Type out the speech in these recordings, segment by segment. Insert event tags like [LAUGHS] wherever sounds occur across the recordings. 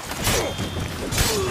Ugh!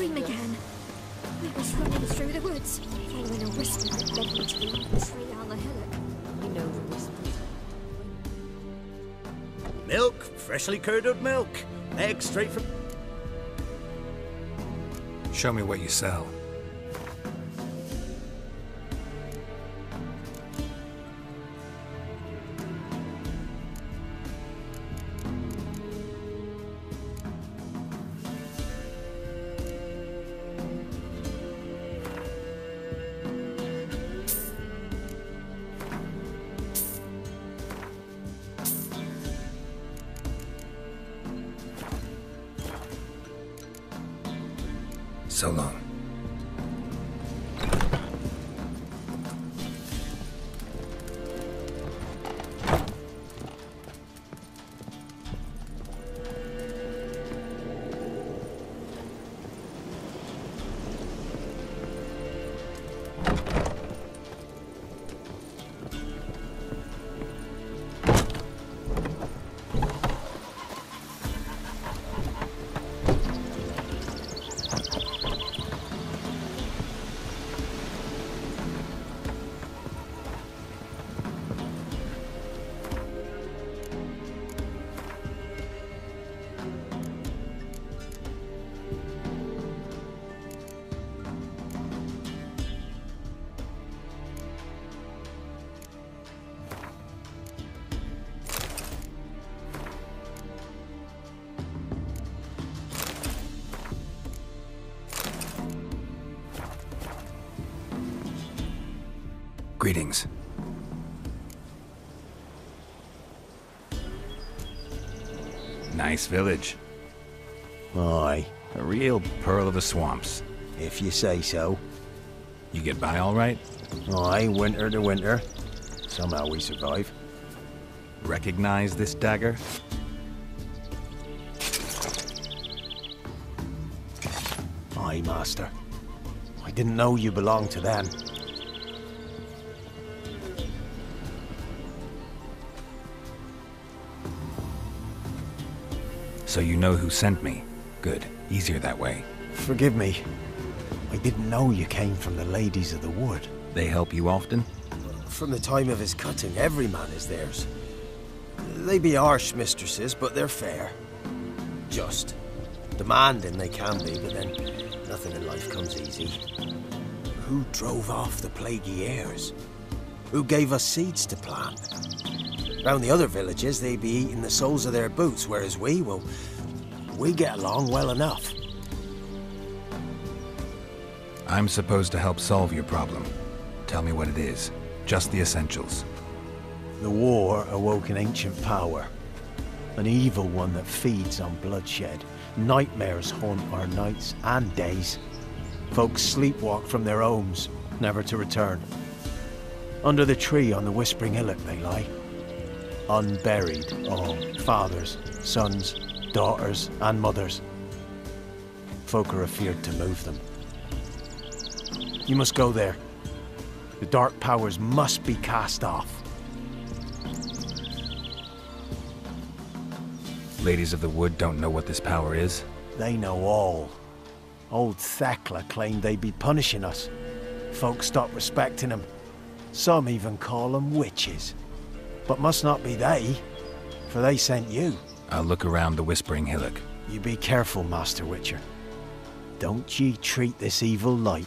Dream again. I was running through the woods, following a whisper that led me to the tree on the hillock. You know the whispers. Milk, freshly curdled milk. Eggs straight from. Show me what you sell. Greetings. Nice village. Aye, A real pearl of the swamps. if you say so. You get by all right? Aye, winter to winter. Somehow we survive. Recognize this dagger? Aye, master. I didn't know you belonged to them. So you know who sent me. Good. Easier that way. Forgive me. I didn't know you came from the Ladies of the Wood. They help you often? From the time of his cutting, every man is theirs. They be harsh mistresses, but they're fair. Just. Demanding they can be, but then nothing in life comes easy. Who drove off the plaguey heirs? Who gave us seeds to plant? Round the other villages, they be eating the soles of their boots, whereas we, well, we get along well enough. I'm supposed to help solve your problem. Tell me what it is. Just the essentials. The war awoke an ancient power. An evil one that feeds on bloodshed. Nightmares haunt our nights and days. Folks sleepwalk from their homes, never to return. Under the tree on the Whispering Hillock they lie. Unburied, all fathers, sons, daughters, and mothers. Folk are afeard to move them. You must go there. The dark powers must be cast off. Ladies of the Wood don't know what this power is? They know all. Old Thekla claimed they'd be punishing us. Folks stop respecting them. Some even call them witches. But must not be they, for they sent you. I'll look around the Whispering Hillock. You be careful, Master Witcher. Don't ye treat this evil light.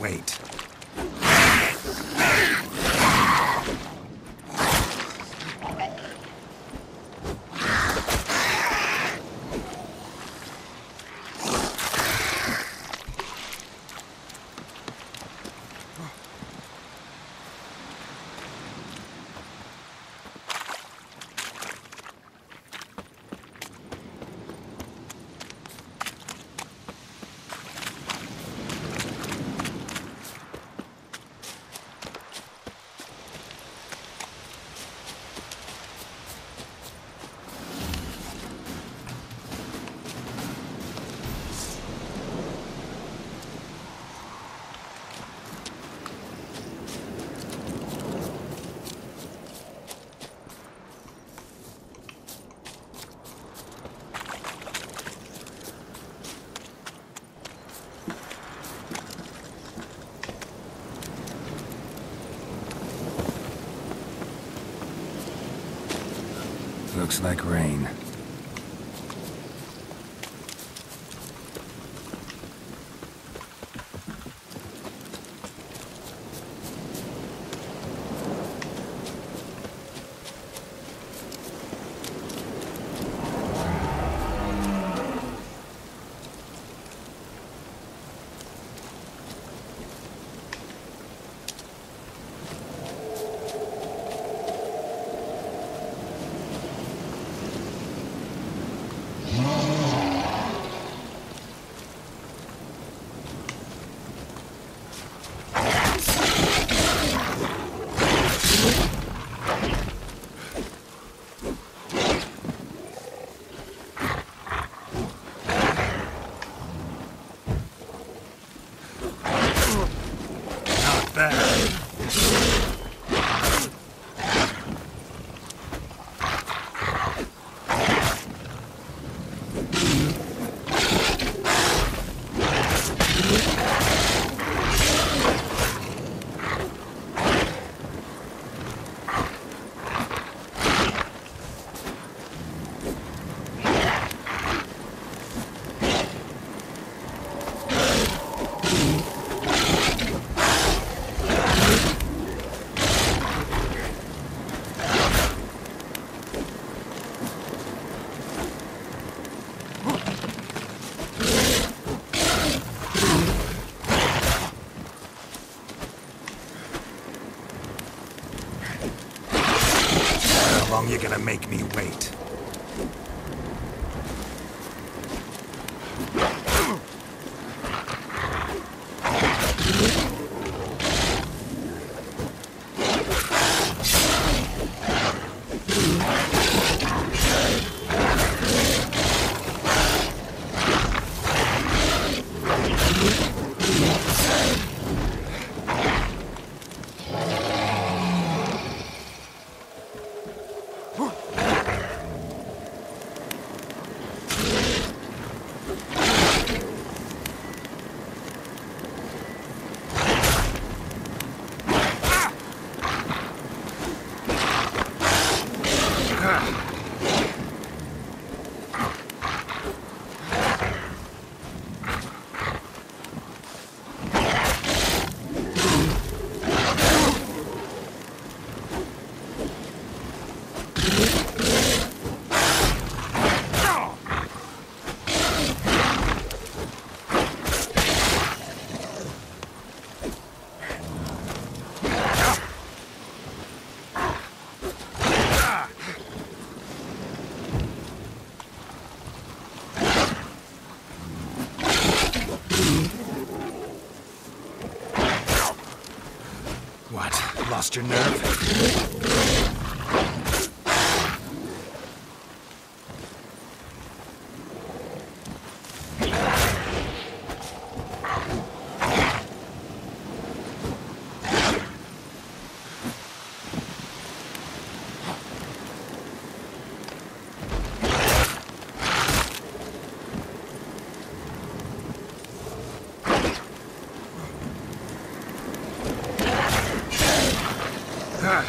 Wait? Like rain. Not bad. Gonna make me wait? What? Lost your Ah!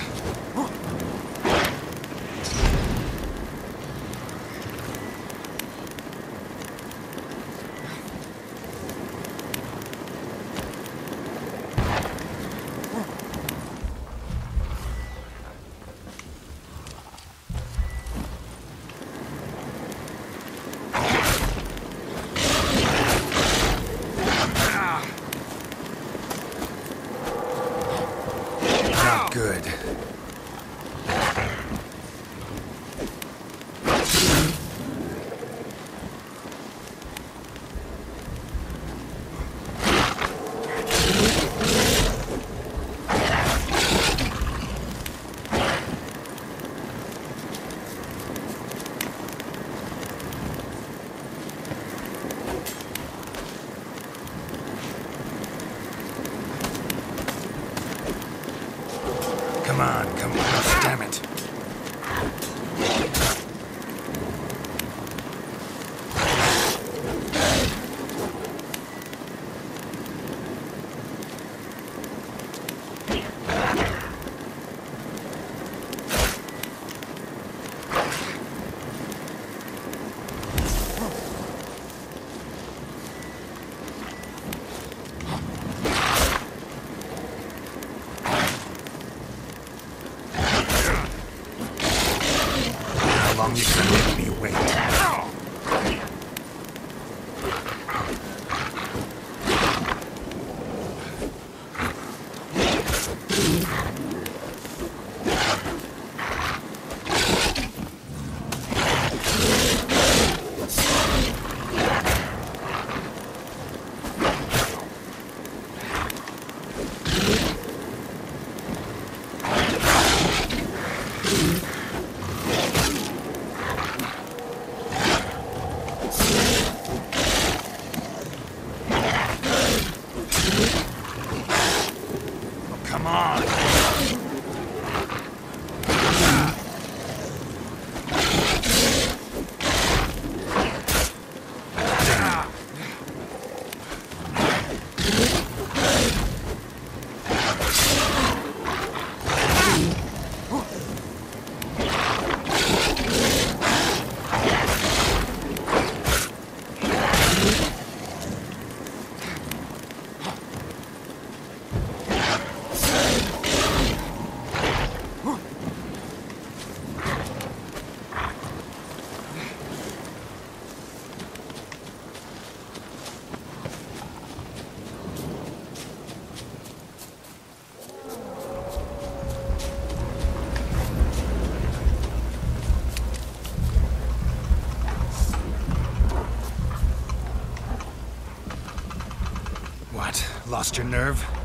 Lost your nerve?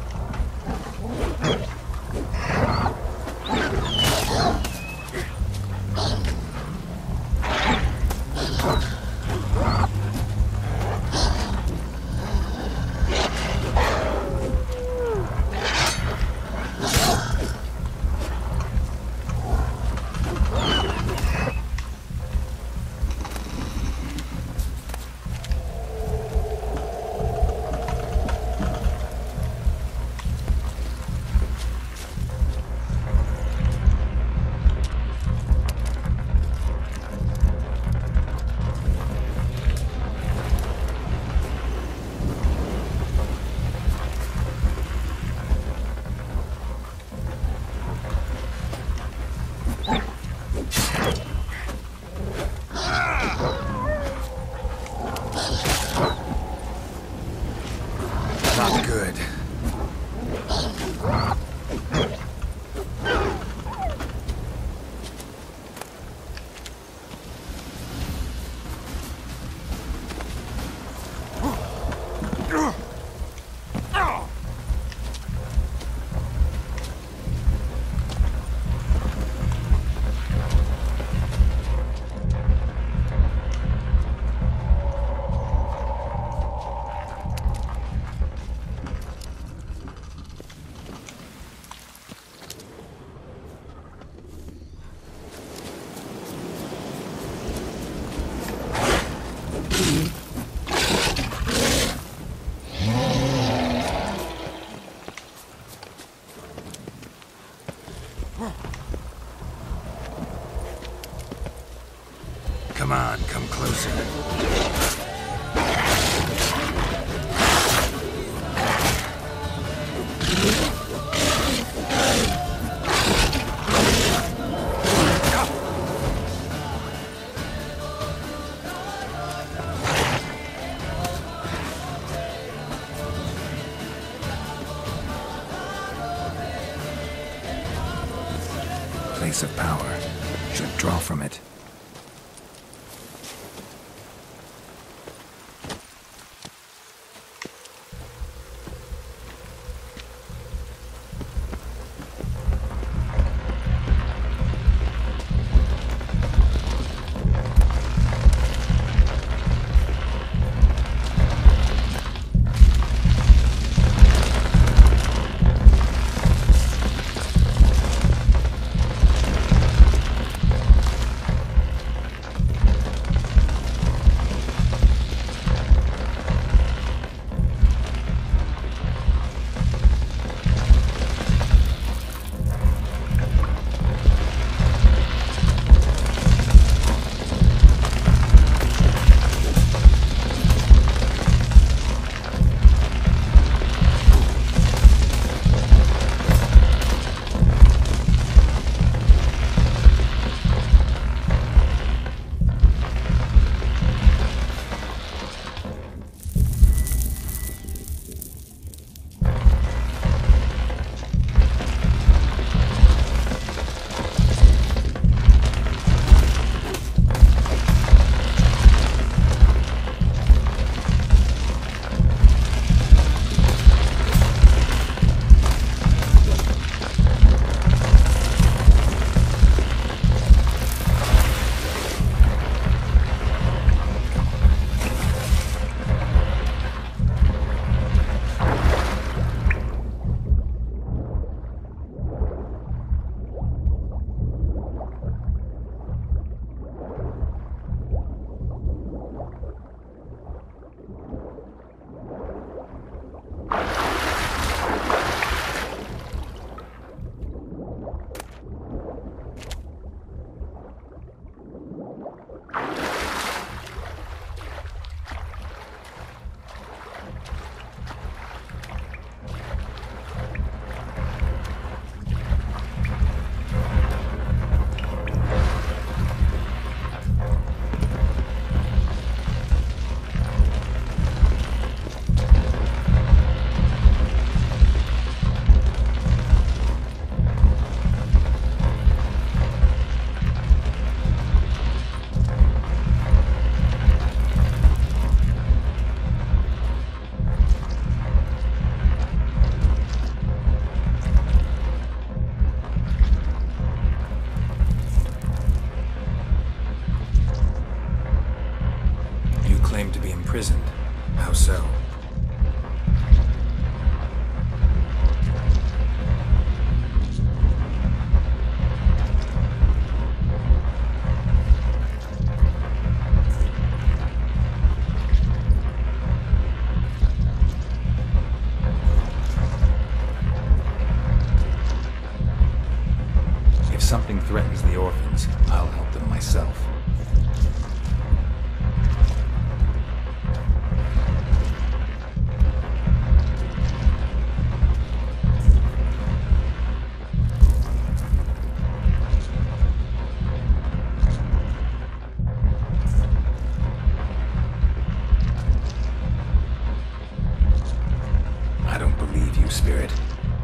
Spirit.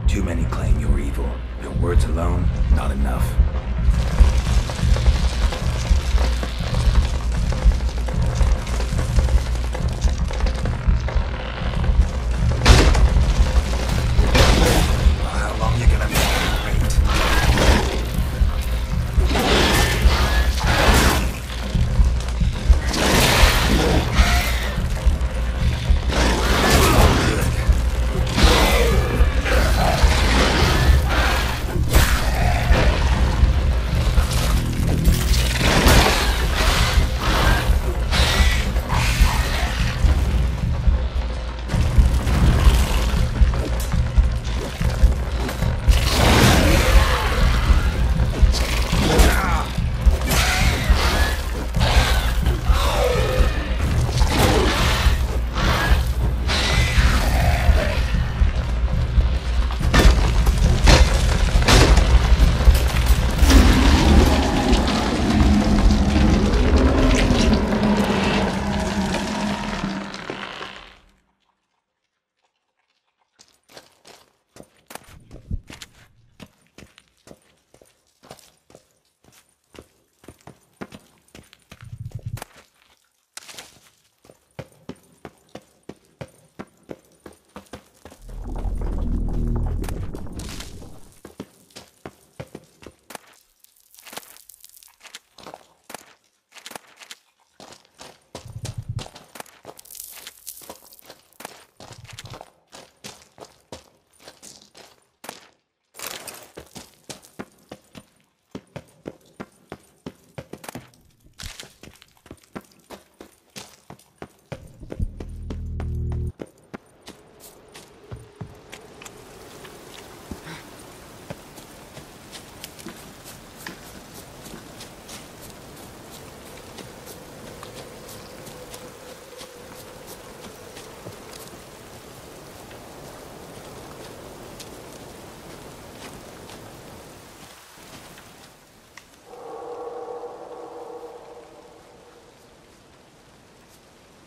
Too many claim you're evil. Your words alone, not enough.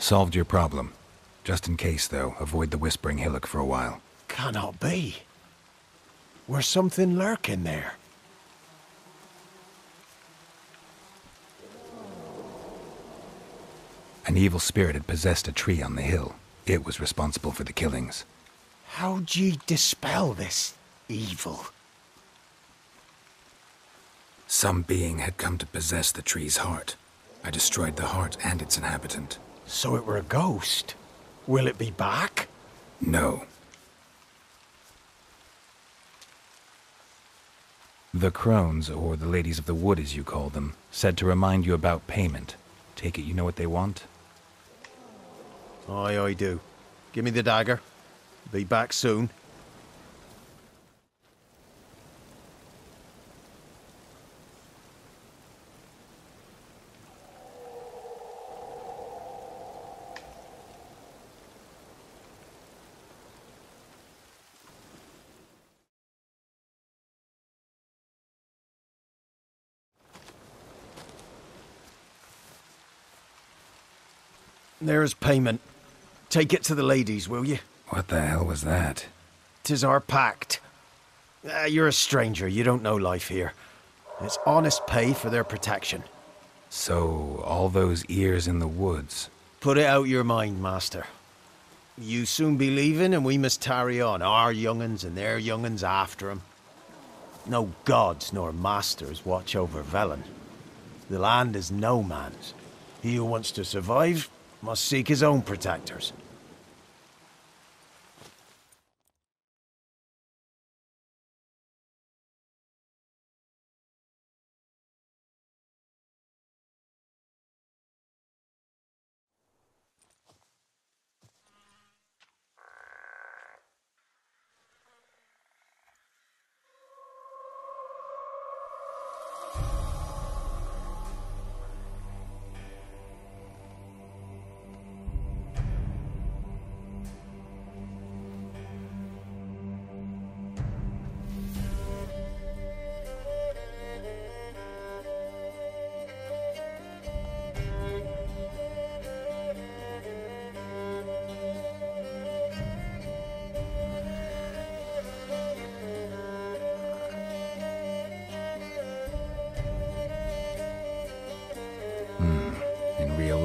Solved your problem. Just in case, though, avoid the Whispering Hillock for a while. Cannot be. Where's something lurking there? An evil spirit had possessed a tree on the hill. It was responsible for the killings. How'd ye dispel this evil? Some being had come to possess the tree's heart. I destroyed the heart and its inhabitant. So it were a ghost. Will it be back? No. The crones, or the ladies of the wood as you call them, said to remind you about payment. Take it you know what they want? Aye, I do. Give me the dagger. Be back soon. There's payment. Take it to the ladies, will you? What the hell was that? Tis our pact. Ah, you're a stranger, you don't know life here. It's honest pay for their protection. So, all those ears in the woods. Put it out your mind, master. You soon be leaving, and we must tarry on, our young'uns and their young'uns after 'em. No gods nor masters watch over Velen. The land is no man's. He who wants to survive must seek his own protectors.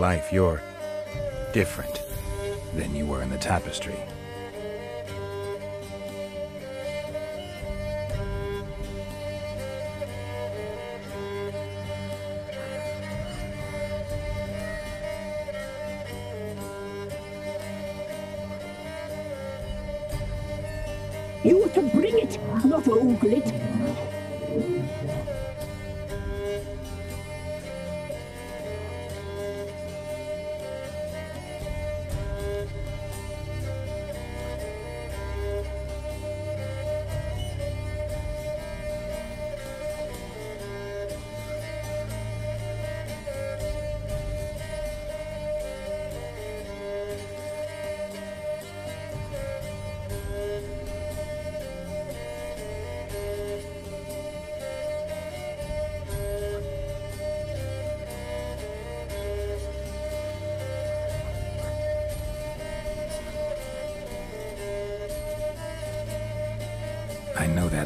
Life, you're different than you were in the tapestry.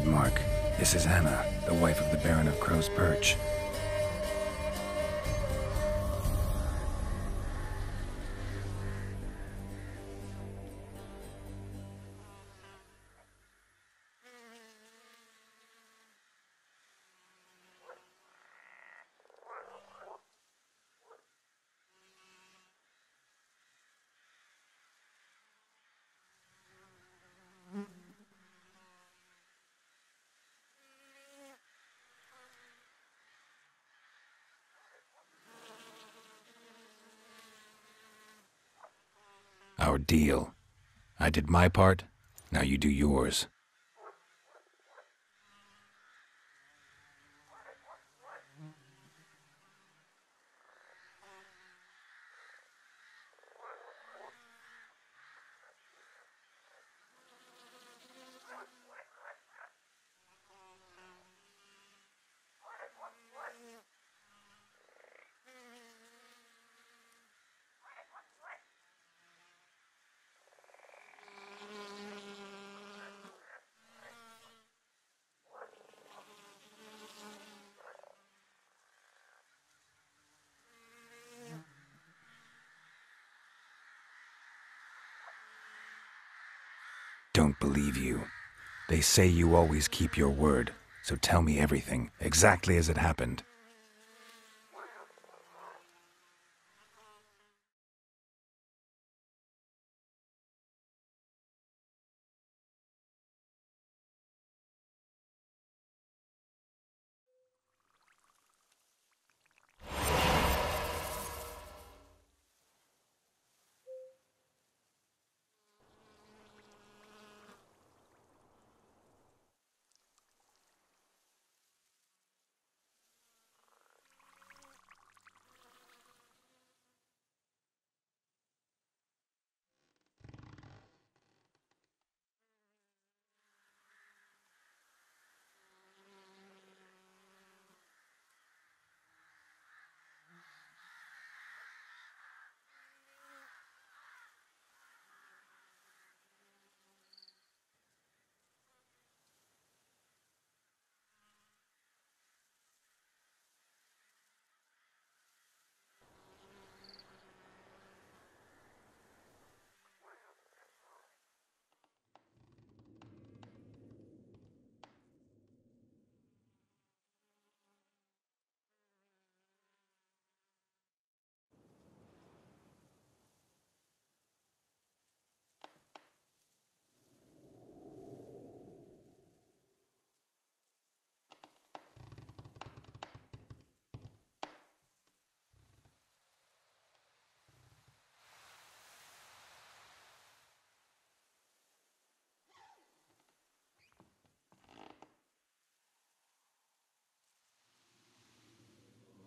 Mark. This is Anna, the wife of the Baron of Crow's Perch. Our deal. I did my part, now you do yours. Don't believe you. They say you always keep your word, so tell me everything, exactly as it happened.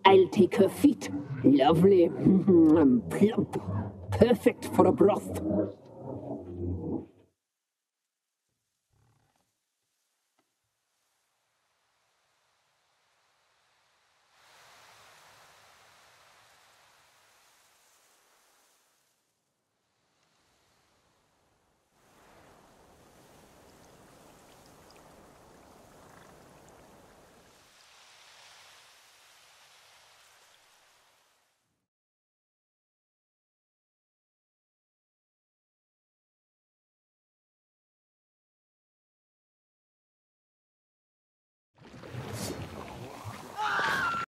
I'll take her feet. Lovely. [LAUGHS] Plump. Perfect for a broth.